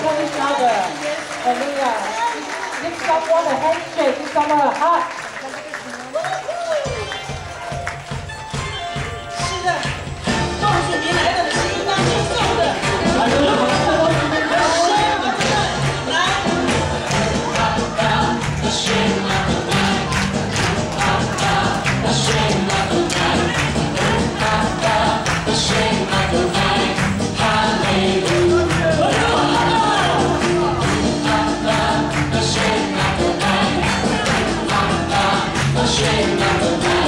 upon each other. Uh, give someone a handshake, give someone a hug. shame, never